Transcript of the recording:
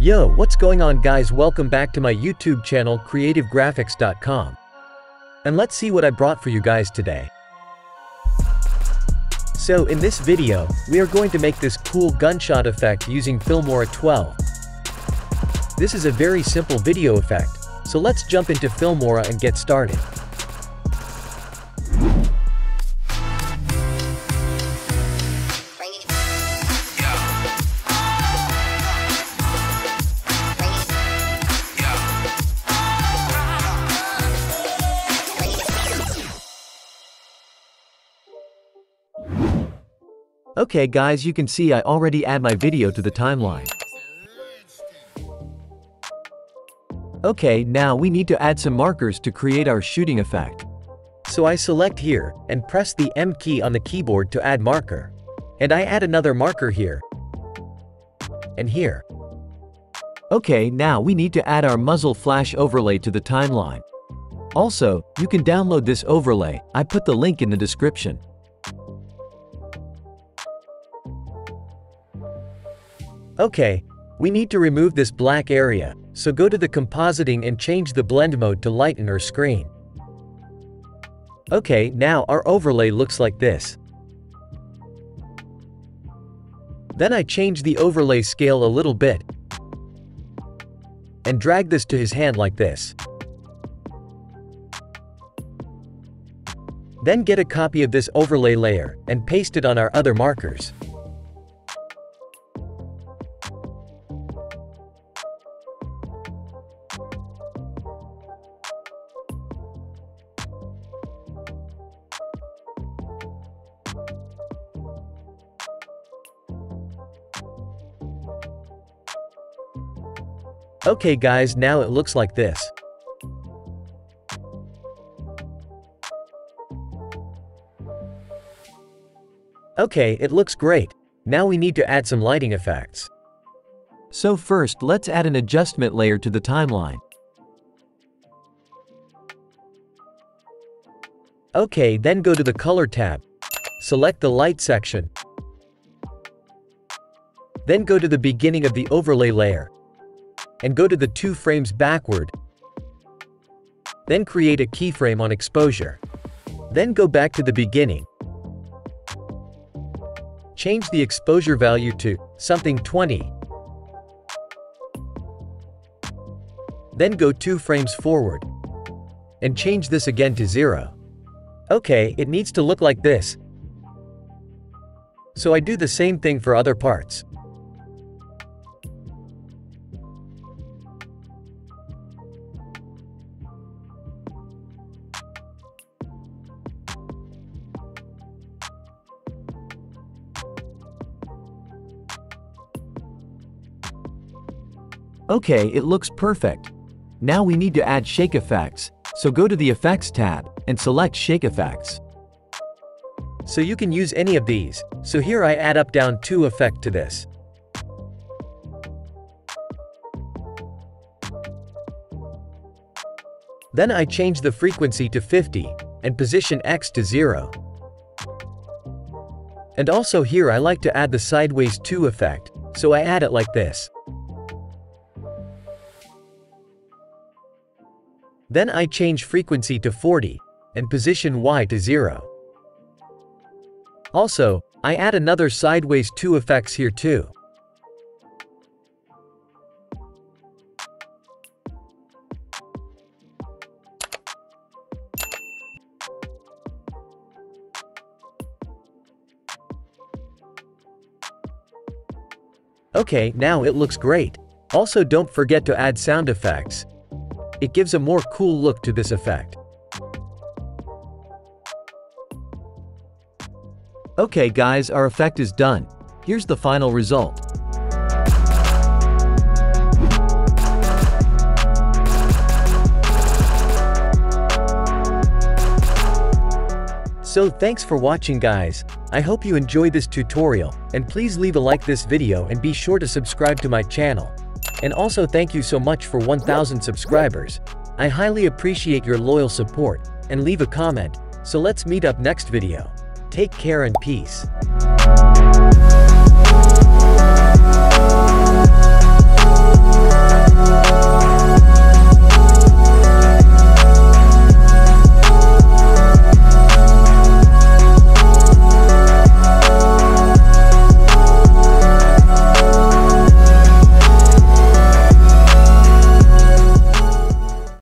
Yo, what's going on guys welcome back to my YouTube channel creativegraphicz.com. And let's see what I brought for you guys today. So in this video, we are going to make this cool gunshot effect using Filmora 12. This is a very simple video effect, so let's jump into Filmora and get started. Okay guys you can see I already add my video to the timeline. Okay now we need to add some markers to create our shooting effect. So I select here, and press the M key on the keyboard to add marker. And I add another marker here. And here. Okay now we need to add our muzzle flash overlay to the timeline. Also, you can download this overlay, I put the link in the description. Okay, we need to remove this black area, so go to the compositing and change the blend mode to lighten or screen. Okay, now our overlay looks like this. Then I change the overlay scale a little bit and drag this to his hand like this. Then get a copy of this overlay layer and paste it on our other markers. Okay guys now it looks like this. Okay, it looks great. Now we need to add some lighting effects. So first let's add an adjustment layer to the timeline. Okay, then go to the Color tab. Select the Light section. Then go to the beginning of the overlay layer and go to the two frames backward. Then create a keyframe on exposure. Then go back to the beginning. Change the exposure value to something 20. Then go two frames forward. And change this again to 0. Okay, it needs to look like this. So I do the same thing for other parts. Okay, it looks perfect. Now we need to add shake effects, so go to the Effects tab, and select Shake Effects. So you can use any of these, so here I add up down 2 effect to this. Then I change the frequency to 50, and position X to 0. And also here I like to add the sideways 2 effect, so I add it like this. Then I change frequency to 40, and position Y to 0. Also, I add another sideways 2 effects here too. Okay, now it looks great. Also don't forget to add sound effects. It gives a more cool look to this effect. Okay guys, our effect is done. Here's the final result. So thanks for watching guys. I hope you enjoyed this tutorial, and please leave a like this video and be sure to subscribe to my channel. And also thank you so much for 1000 subscribers. I highly appreciate your loyal support, and leave a comment, so let's meet up next video. Take care and peace.